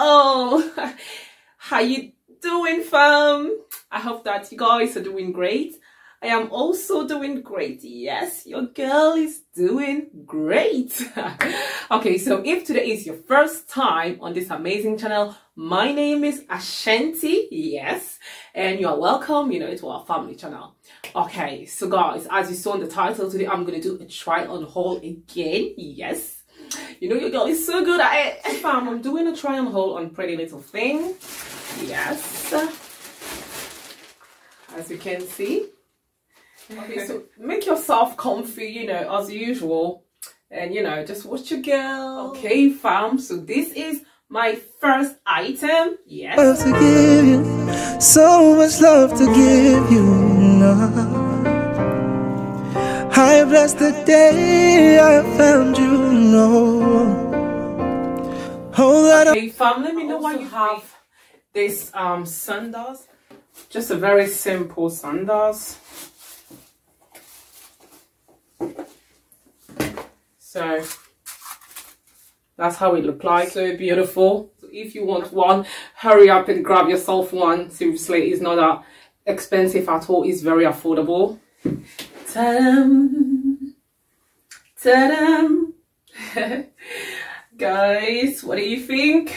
Oh, how you doing fam? I hope that you guys are doing great. I am also doing great. Yes your girl is doing great. Okay so if today is your first time on this amazing channel my name is Ashanty yes and you are welcome you know to our family channel. Okay so guys as you saw in the title today i'm gonna do a try on haul again yes you know your girl is so good at it. Fam, I'm doing a try on haul on Pretty Little Thing. Yes. As you can see. Okay, so make yourself comfy, you know, as usual. And, you know, just watch your girl. Okay, fam. So this is my first item. Yes. Love to give you, so much love to give you. No. I bless the day I found you, no. Oh, that okay, fam, let me know why you have this um sandals. Just a very simple sandals. So that's how it look like. So beautiful. So if you want one, hurry up and grab yourself one. Seriously, it's not that expensive at all. It's very affordable. Ta-dam. Ta-dam. Guys, what do you think?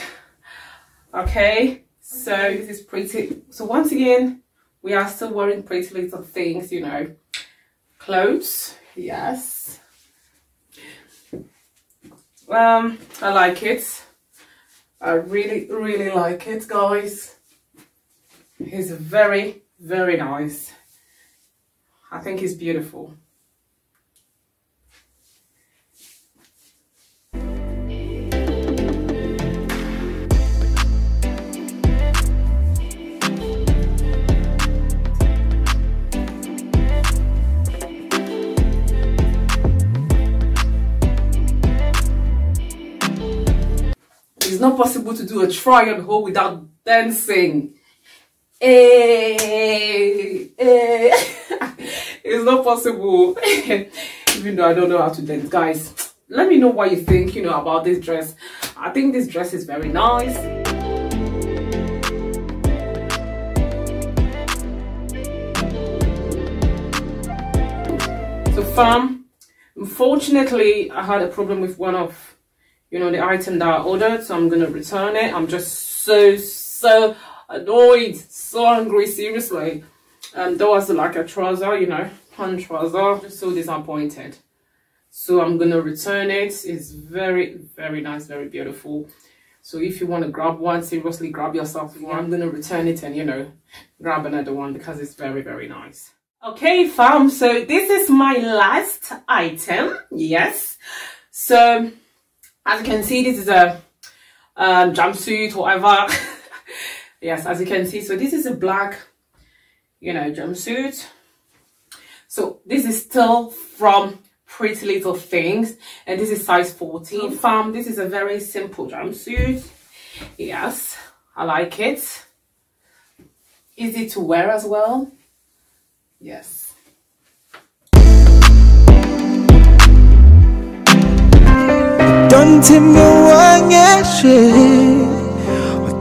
Okay, so this is pretty. So once again, we are still wearing pretty little things, you know. Clothes, yes. Um, I like it. I really, really like it, guys. It's very, very nice. I think it's beautiful. It's not possible to do a try on haul without dancing. Hey, eh, eh. hey. it's not possible. Even though i don't know how to dance guys let me know what you think you know about this dress. I think this dress is very nice. So fam unfortunately i had a problem with one of you know the item that i ordered so i'm gonna return it. I'm just so so annoyed so angry seriously. Um there was like a trouser you know pant trouser so disappointed. So i'm gonna return it. It's very very nice very beautiful. So if you want to grab one seriously grab yourself one. I'm gonna return it and you know grab another one because it's very very nice. Okay fam so this is my last item yes. So as you can see this is a um, jumpsuit whatever yes as you can see so this is a black you know jumpsuit so this is still from Pretty Little Things and this is size 14. Fam, this is a very simple jumpsuit. Yes, I like it. Easy to wear as well. Yes. Don't tell me why Do you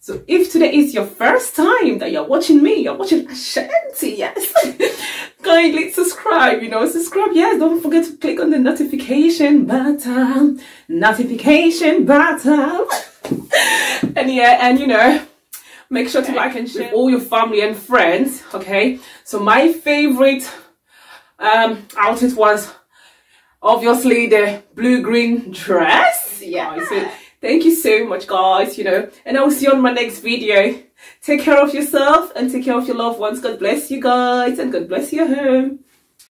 So if today is your first time that you're watching me, you're watching Ashanty, yes. Kindly subscribe, you know, subscribe. Yes, don't forget to click on the notification button. Notification button. and yeah, and you know, make sure to like and share with all your family and friends, okay? So my favorite um outfit was obviously the blue-green dress. Yeah. So thank you so much, guys, you know, and I'll see you on my next video. Take care of yourself and take care of your loved ones. God bless you guys and God bless your home.